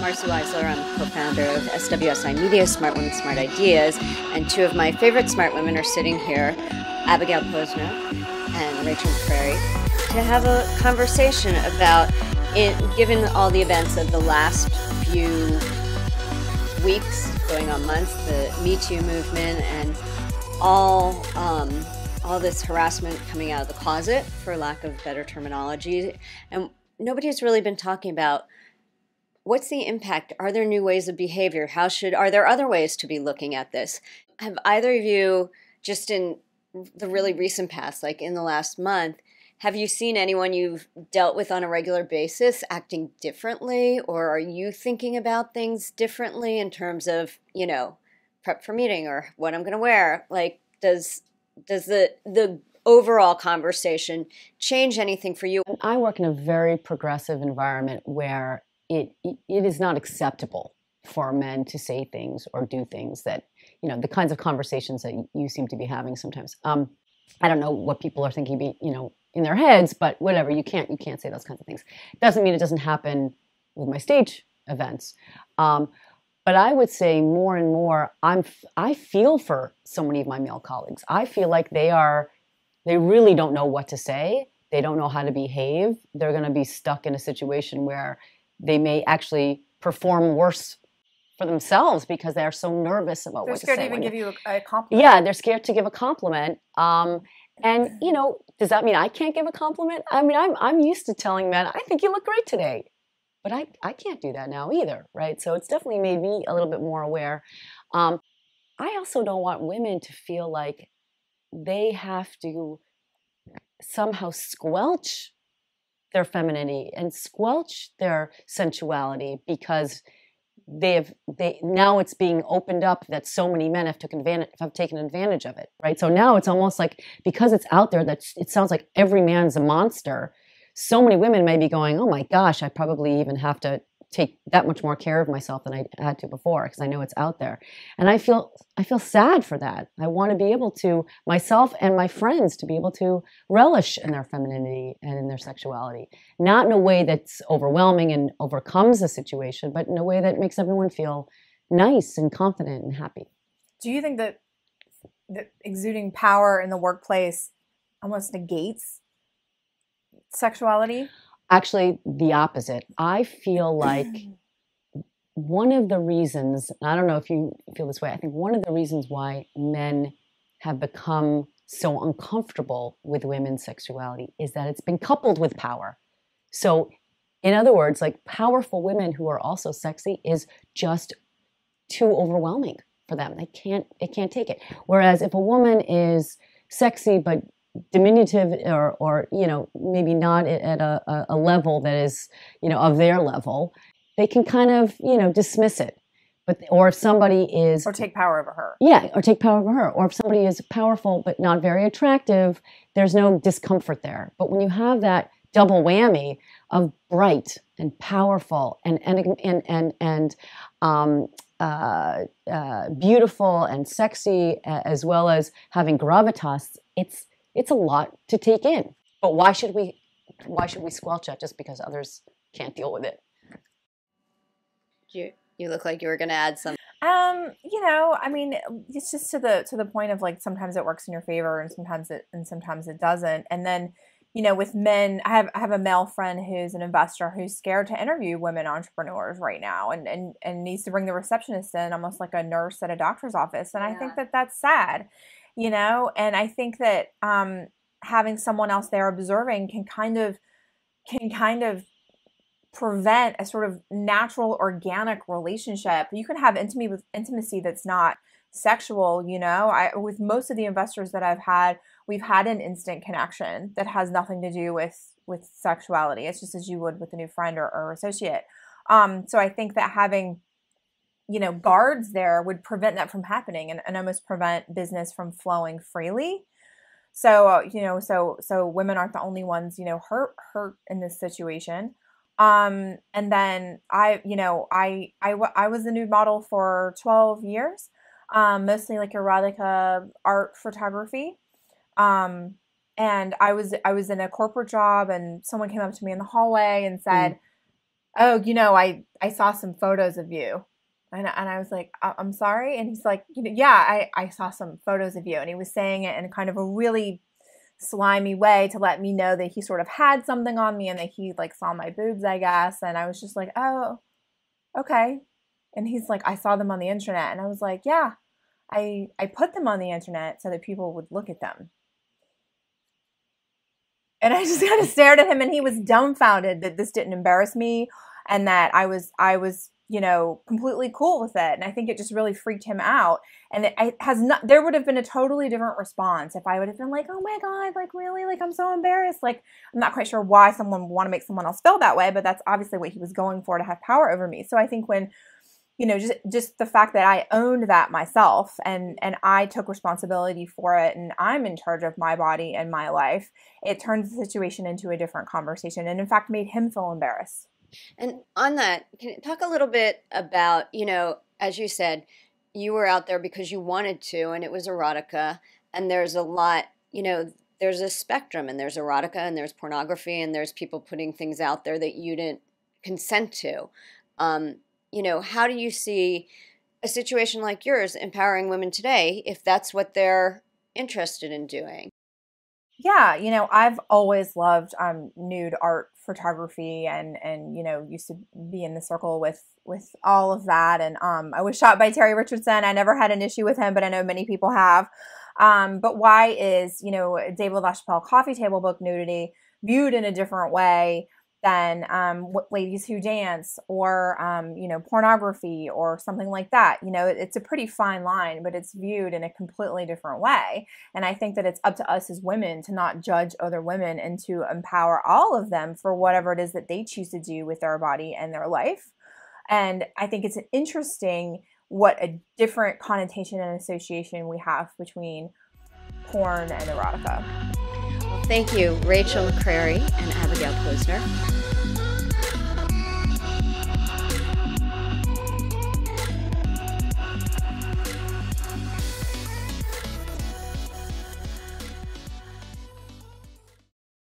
Marcy Weisler. I'm co-founder of SWSI Media, Smart Women, Smart Ideas, and two of my favorite smart women are sitting here, Abigail Posner and Rachael McCrary, to have a conversation about, it, given all the events of the last few weeks, going on months, the Me Too movement, and all um, all this harassment coming out of the closet, for lack of better terminology, and nobody's really been talking about what's the impact? Are there new ways of behavior? How should are there other ways to be looking at this? Have either of you just in the really recent past like in the last month have you seen anyone you've dealt with on a regular basis acting differently? Or are you thinking about things differently in terms of you know prep for meeting or what i'm going to wear? Like does does the the overall conversation change anything for you? I work in a very progressive environment where it it is not acceptable for men to say things or do things that you know the kinds of conversations that you seem to be having sometimes. Um, i don't know what people are thinking be you know in their heads but whatever you can't you can't say those kinds of things. Doesn't mean it doesn't happen with my stage events. Um, but i would say more and more i'm i feel for so many of my male colleagues. I feel like they are they really don't know what to say. They don't know how to behave. They're going to be stuck in a situation where they may actually perform worse for themselves because they're so nervous about they're what scared to say. to even give you a, a, compliment. Yeah, they're scared to give a compliment. Um, and you know, does that mean I can't give a compliment? I mean, I'm I'm used to telling men, I think you look great today, but I I can't do that now either, right? So it's definitely made me a little bit more aware. Um, I also don't want women to feel like they have to somehow squelch their femininity and squelch their sensuality because they have they now it's being opened up that so many men have taken advantage have taken advantage of it right? So now it's almost like because it's out there that it sounds like every man's a monster so many women may be going oh my gosh i probably even have to take that much more care of myself than I had to before because I know it's out there. And I feel I feel sad for that. I want to be able to myself and my friends to be able to relish in their femininity and in their sexuality, not in a way that's overwhelming and overcomes the situation, but in a way that makes everyone feel nice and confident and happy. Do you think that that exuding power in the workplace almost negates sexuality? Actually the opposite. I feel like mm. one of the reasons, I don't know if you feel this way, I think one of the reasons why men have become so uncomfortable with women's sexuality is that it's been coupled with power. So, in other words, like powerful women who are also sexy is just too overwhelming for them. They can't they can't take it. Whereas if a woman is sexy but diminutive or, or you know maybe not at a, a level that is you know of their level they can kind of you know dismiss it. But or if somebody is or take power over her. Yeah or take power over her. Or if somebody is powerful but not very attractive there's no discomfort there. But when you have that double whammy of bright and powerful and and and and, and um, uh, uh, beautiful and sexy as well as having gravitas it's it's a lot to take in. But why should we why should we squelch it just because others can't deal with it? You you look like you were going to add some. Um, you know, I mean, it's just to the to the point of like sometimes it works in your favor and sometimes it and sometimes it doesn't. And then, you know, with men, I have I have a male friend who's an investor who's scared to interview women entrepreneurs right now and and and needs to bring the receptionist in almost like a nurse at a doctor's office. And yeah. I think that that's sad you know? And i think that um, having someone else there observing can kind of can kind of prevent a sort of natural organic relationship. You can have intimacy with intimacy that's not sexual you know? I with most of the investors that i've had we've had an instant connection that has nothing to do with with sexuality. It's just as you would with a new friend or, or associate. Um so i think that having you know guards there would prevent that from happening and, and almost prevent business from flowing freely. So uh, you know so so women aren't the only ones you know hurt hurt in this situation. Um and then i you know i i, I was a nude model for 12 years um mostly like erotica art photography. Um and i was i was in a corporate job and someone came up to me in the hallway and said mm oh, you know, I I saw some photos of you. And, and I was like, I'm sorry. And he's like, you know, yeah, I, I saw some photos of you. And he was saying it in kind of a really slimy way to let me know that he sort of had something on me and that he like saw my boobs, I guess. And I was just like, oh, okay. And he's like, I saw them on the internet. And I was like, yeah, I, I put them on the internet so that people would look at them. And I just kind of stared at him and he was dumbfounded that this didn't embarrass me and that I was, I was you know, completely cool with it. And I think it just really freaked him out. And it, has not, there would have been a totally different response if I would have been like, oh my God, like really, like I'm so embarrassed. Like, I'm not quite sure why someone would want to make someone else feel that way, but that's obviously what he was going for to have power over me. So I think when, you know, just, just the fact that I owned that myself and, and I took responsibility for it and I'm in charge of my body and my life, it turned the situation into a different conversation and in fact made him feel embarrassed. And on that, can you talk a little bit about, you know, as you said, you were out there because you wanted to, and it was erotica, and there's a lot, you know, there's a spectrum, and there's erotica, and there's pornography, and there's people putting things out there that you didn't consent to. Um, you know, how do you see a situation like yours empowering women today if that's what they're interested in doing? Yeah, you know, I've always loved um, nude art photography and and you know used to be in the circle with with all of that and um, I was shot by Terry Richardson. I never had an issue with him, but I know many people have. Um, but why is you know David LaChapelle coffee table book nudity viewed in a different way than um, ladies who dance or um, you know pornography or something like that. You know it's a pretty fine line but it's viewed in a completely different way. And i think that it's up to us as women to not judge other women and to empower all of them for whatever it is that they choose to do with their body and their life. And i think it's interesting what a different connotation and association we have between porn and erotica. Thank you, Rachael McCrary and Abigail Posner.